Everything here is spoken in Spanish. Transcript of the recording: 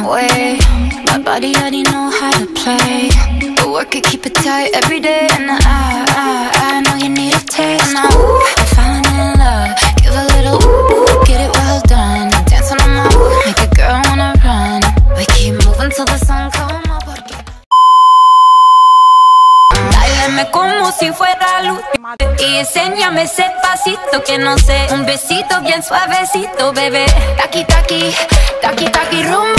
My way. My body already know how to play. But work it, keep it tight every day. And I, I, I know you need a taste. And I, I'm falling in love. Give a little ooh, get it well done. Dancing on my ooh, make a girl wanna run. We keep moving till the sun come up. Dáleme como si fuera luz Y enséñame ese pasito que no sé Un besito bien suavecito, bebé Taki, taki, taki, taki, rumba